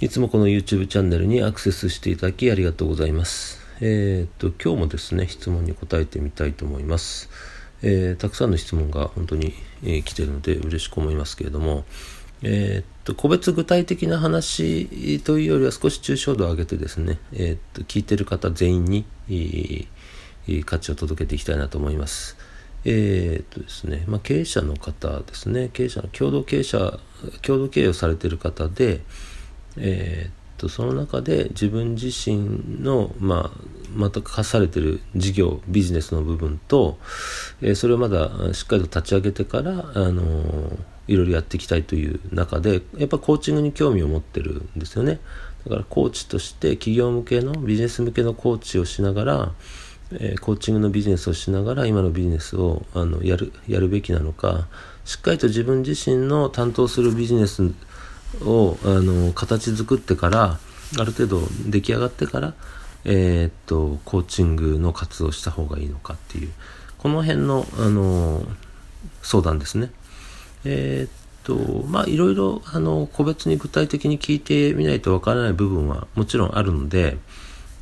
いつもこの YouTube チャンネルにアクセスしていただきありがとうございます。えー、っと、今日もですね、質問に答えてみたいと思います。えー、たくさんの質問が本当に、えー、来てるので嬉しく思いますけれども、えー、っと、個別具体的な話というよりは少し抽象度を上げてですね、えっと、聞いてる方全員に、い価値を届けていきたいなと思います。え、っとですね、まあ、経営者の方ですね、経営者の共同経営者、共同経営をされている方で、えー、っとその中で自分自身の、まあ、また課されてる事業ビジネスの部分と、えー、それをまだしっかりと立ち上げてから、あのー、いろいろやっていきたいという中でやっぱコーチングに興味を持ってるんですよね。だからコーチとして企業向けのビジネス向けのコーチをしながら、えー、コーチングのビジネスをしながら今のビジネスをあのやるやるべきなのかしっかりと自分自身の担当するビジネスをあの形作ってからある程度出来上がってからえー、っとコーチングの活動した方がいいのかっていうこの辺のあの相談ですね。えー、っとまあいろいろあの個別に具体的に聞いてみないとわからない部分はもちろんあるので、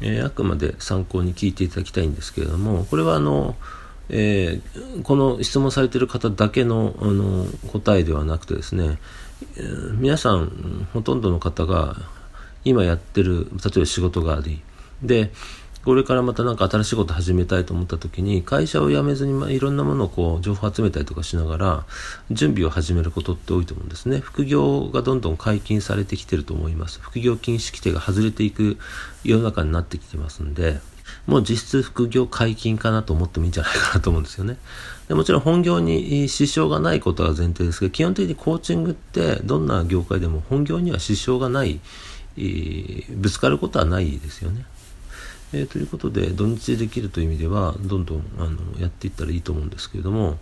えー、あくまで参考に聞いていただきたいんですけれどもこれはあのえー、この質問されている方だけのあの答えではなくてですね、え、皆さんほとんどの方が今やってる例えば仕事がありでこれからまた何か新しいこと始めたいと思った時に会社を辞めずに、まあ、いろんなものをこう情報集めたりとかしながら準備を始めることって多いと思うんですね。副業がどんどん解禁されてきてると思います。副業禁止規定が外れていく世の中になってきてますんでもう実質副業解禁かなと思ってもいいんじゃないかなと思うんですよね。でもちろん本業に支障がないことは前提ですけど、基本的にコーチングってどんな業界でも本業には支障がない、ぶつかることはないですよね。えー、ということで土日でできるという意味ではどんどんあのやっていったらいいと思うんですけれども、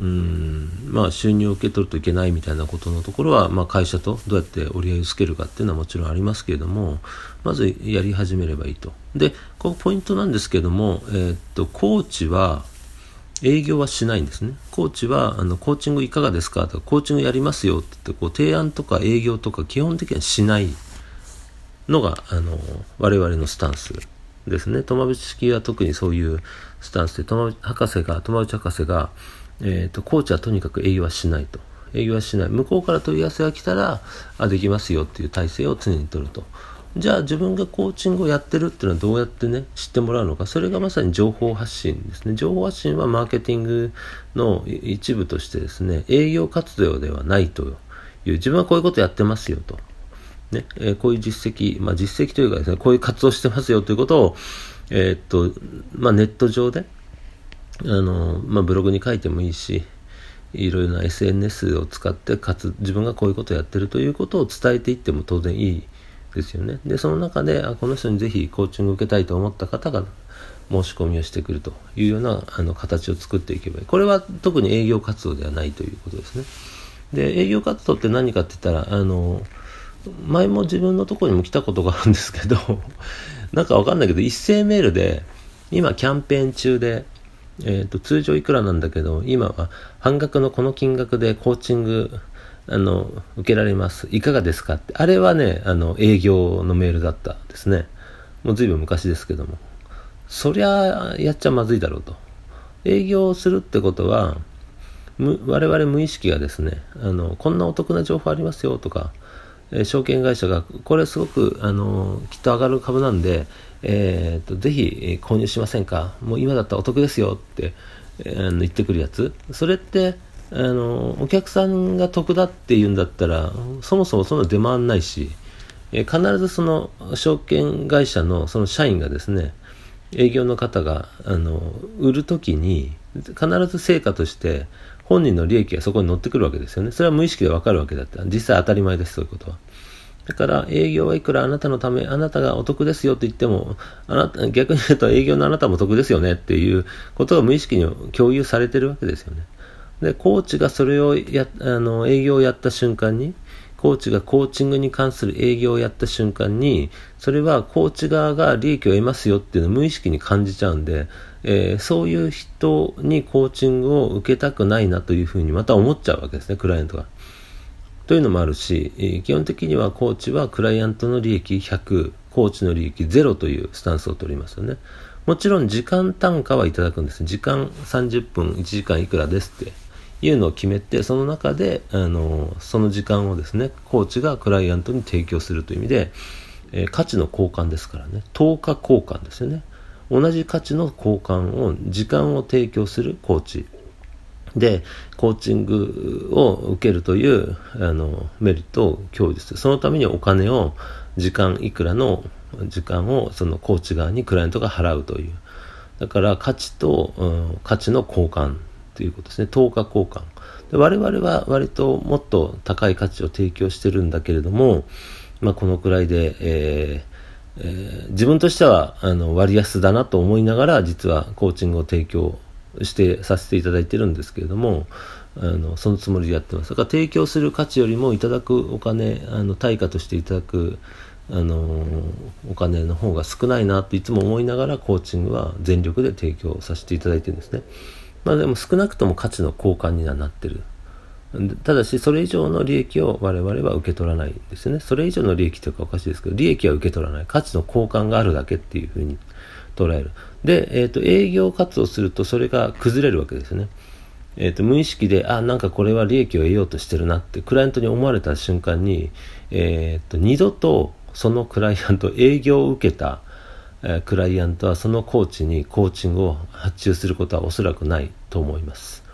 うん。まあ、収入を受け取るといけないみたいなことのところは、まあ、会社とどうやって折り合いをつけるかっていうのはもちろんありますけれどもまずやり始めればいいと。でここポイントなんですけども、えー、っとコーチは営業はしないんですね。コーチはあのコーチングいかがですか？とかコーチングやりますよって言ってこう提案とか営業とか基本的にはしない。のがあの我々のスタンスですね。友淵式は特にそういうスタンスで友博士が友淵博士がえーと、コーチはとにかく営業はしないと。営業はしない。向こうから問い合わせが来たらあできますよっていう体制を常に取ると。じゃあ自分がコーチングをやってるっていうのはどうやってね知ってもらうのか。それがまさに情報発信ですね。情報発信はマーケティングの一部としてですね営業活動ではないという。自分はこういうことやってますよと。ねえー、こういう実績、まあ、実績というかですねこういう活動してますよということを、えー、っとまあ、ネット上であの、まあ、ブログに書いてもいいし、いろいろな SNS を使ってかつ自分がこういうことをやってるということを伝えていっても当然いいですよね。で、その中で、あこの人にぜひコーチングを受けたいと思った方が申し込みをしてくるというようなあの形を作っていけばいい。これは特に営業活動ではないということですね。で、営業活動って何かって言ったら、あの、前も自分のところにも来たことがあるんですけど、なんかわかんないけど、一斉メールで、今キャンペーン中で、えーと、通常いくらなんだけど今は半額のこの金額でコーチングあの受けられます。いかがですかって。あれはねあの営業のメールだったですね。もう随分昔ですけども。そりゃやっちゃまずいだろうと。営業するってことは我々無意識がですねあのこんなお得な情報ありますよとかえ証券会社が、これすごく、あのきっと上がる株なんで、えーと、ぜひ購入しませんか？もう今だったらお得ですよって、えー、言ってくるやつ。それって、あのお客さんが得だって言うんだったら、そもそもそんな出回んないし、え、必ずその証券会社のその社員がですね、営業の方が、あの、売るときに、必ず成果として、本人の利益がそこに乗ってくるわけですよね。それは無意識でわかるわけだった。実際当たり前です、そういうことは。だから営業はいくらあなたのため、あなたがお得ですよって言っても、あなた逆に言うと営業のあなたも得ですよねっていうことが無意識に共有されてるわけですよね。で、コーチがそれをや、あの、営業をやった瞬間に、コーチがコーチングに関する営業をやった瞬間に、それはコーチ側が利益を得ますよっていうのを無意識に感じちゃうんで、えー、そういう人にコーチングを受けたくないなというふうにまた思っちゃうわけですね、クライアントが。というのもあるしえ、基本的にはコーチはクライアントの利益100、コーチの利益0というスタンスを取りますよね。もちろん時間単価はいただくんです。時間30分、1時間いくらですっていうのを決めて、その中で、あの、その時間をですね、コーチがクライアントに提供するという意味で、えー、価値の交換ですからね、10日交換ですよね。同じ価値の交換を、時間を提供するコーチ。で、コーチングを受けるという、あの、メリットを享受する。そのためにお金を、時間いくらの時間をそのコーチ側にクライアントが払うという。だから価値と、うん、価値の交換ということですね。10日交換。で我々は割ともっと高い価値を提供してるんだけれども、まあ、このくらいで、えーえー、自分としてはあの割安だなと思いながら実はコーチングを提供してさせていただいてるんですけれどもあのそのつもりでやってますだから提供する価値よりもいただくお金あの対価としていただくあのお金の方が少ないなっていつも思いながらコーチングは全力で提供させていただいてるんですねまあでも少なくとも価値の交換にはなってる。ただしそれ以上の利益を我々は受け取らないんですね。それ以上の利益というかおかしいですけど利益は受け取らない。価値の交換があるだけっていうふうに捉える。で、えーと、営業活動するとそれが崩れるわけですね。えーと、無意識で、あ、なんかこれは利益を得ようとしてるなって、クライアントに思われた瞬間に、えーと、二度とそのクライアント、営業を受けた、え、クライアントはそのコーチにコーチングを発注することはおそらくないと思います。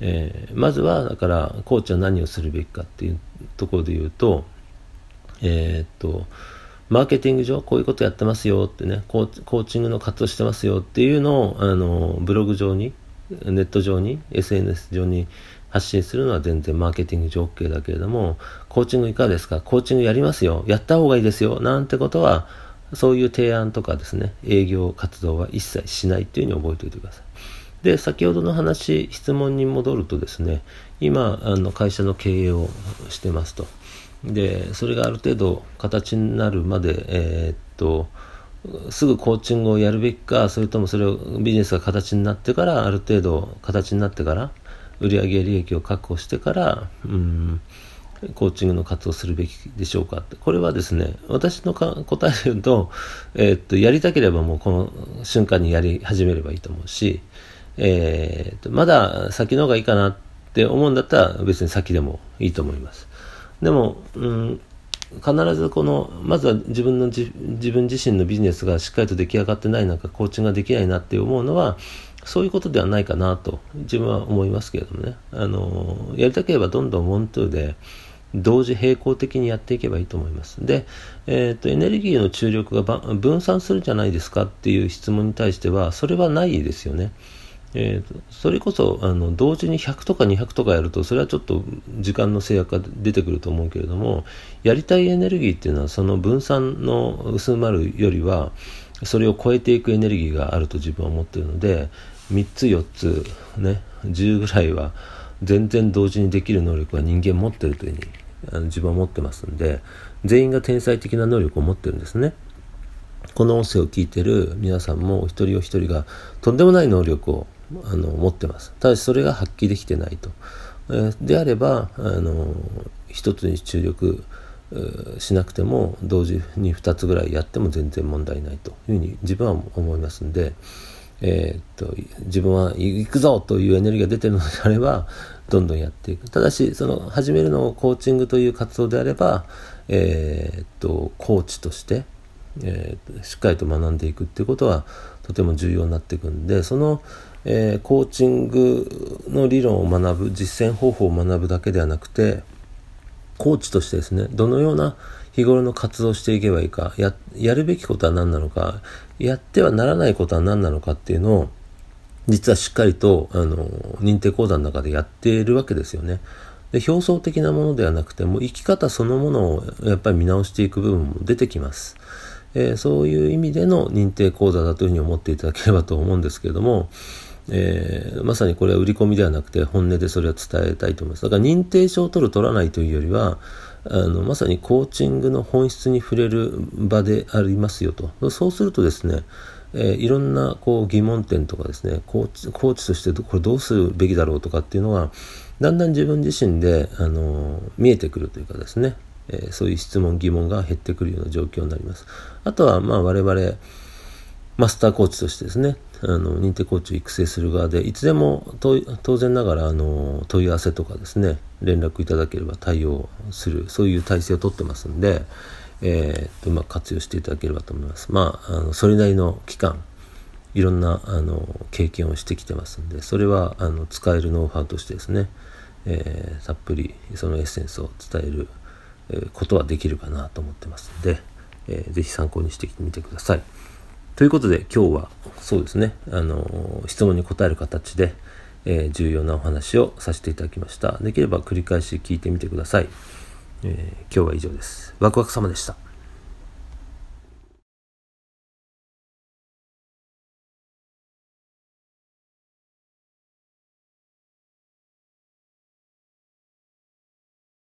えー、まずは、だから、コーチは何をするべきかっていうところで言うと、えー、っと、マーケティング上こういうことやってますよってねコーチングの活動してますよっていうのをあのブログ上にネット上に SNS 上に発信するのは全然マーケティング上 OK だけれどもコーチングいかがですか？コーチングやりますよ。やった方がいいですよ。なんてことはそういう提案とかですね営業活動は一切しないっていうふうに覚えておいてください。で先ほどの話質問に戻るとですね今あの会社の経営をしてますと。でそれがある程度形になるまでえー、っとすぐコーチングをやるべきかそれともそれをビジネスが形になってからある程度形になってから売上利益を確保してからうんコーチングの活動するべきでしょうか？ってこれはですね私の答えで言うと,、えー、っとやりたければもうこの瞬間にやり始めればいいと思うし、えー、っとまだ先の方がいいかなって思うんだったら別に先でもいいと思います。でも、うん必ずこのまずは自分の自分自身のビジネスがしっかりと出来上がってない中コーチングができないなって思うのはそういうことではないかなと自分は思いますけれどもね。あのやりたければどんどんモントゥーで同時並行的にやっていけばいいと思います。で、えーと、エネルギーの注力が分散するじゃないですかっていう質問に対してはそれはないですよね。えーと、それこそあの同時に100とか200とかやるとそれはちょっと時間の制約が出てくると思うけれどもやりたいエネルギーっていうのはその分散の薄まるよりはそれを超えていくエネルギーがあると自分は思っているので3つ4つね10ぐらいは全然同時にできる能力は人間持ってるというふうにあの自分は思ってますんで全員が天才的な能力を持ってるんですね。この音声を聞いてる皆さんもお一人お一人がとんでもない能力をあの持ってます。ただしそれが発揮できてないと。えであればあの一つに注力しなくても同時に2つぐらいやっても全然問題ないというふうに自分は思いますんで、えー、っと自分は行くぞというエネルギーが出てるのであればどんどんやっていく。ただしその始めるのをコーチングという活動であれば、えー、っとコーチとして、えー、しっかりと学んでいくっていうことはとても重要になっていくんでそのえー、コーチングの理論を学ぶ実践方法を学ぶだけではなくてコーチとしてですねどのような日頃の活動をしていけばいいかやるべきことは何なのかやってはならないことは何なのかっていうのを実はしっかりとあの認定講座の中でやっているわけですよね。で表層的なものではなくても生き方そのものをやっぱり見直していく部分も出てきます。えー、そういう意味での認定講座だというふうに思っていただければと思うんですけれども、えー、まさにこれは売り込みではなくて本音でそれは伝えたいと思います。だから認定証を取る取らないというよりは、あのまさにコーチングの本質に触れる場でありますよと。そうするとですね、えー、いろんなこう疑問点とかですねコーチコーチとしてこれどうするべきだろうとかっていうのはだんだん自分自身で、あの見えてくるというかですね、えー、そういう質問疑問が減ってくるような状況になりますあとはまあ我々マスターコーチとしてですねあの認定コーチを育成する側でいつでも当然ながらあの問い合わせとかですね連絡いただければ対応するそういう体制をとってますんで、えー、うまく活用していただければと思いますまああのそれなりの期間いろんなあの経験をしてきてますんでそれはあの使えるノウハウとしてですね、えー、たっぷりそのエッセンスを伝えることはできるかなと思ってますので、えー、ぜひ参考にしてみてください。ということで今日はそうですね。あの質問に答える形で、えー、重要なお話をさせていただきました。できれば繰り返し聞いてみてください、えー、今日は以上です。ワクワク様でした。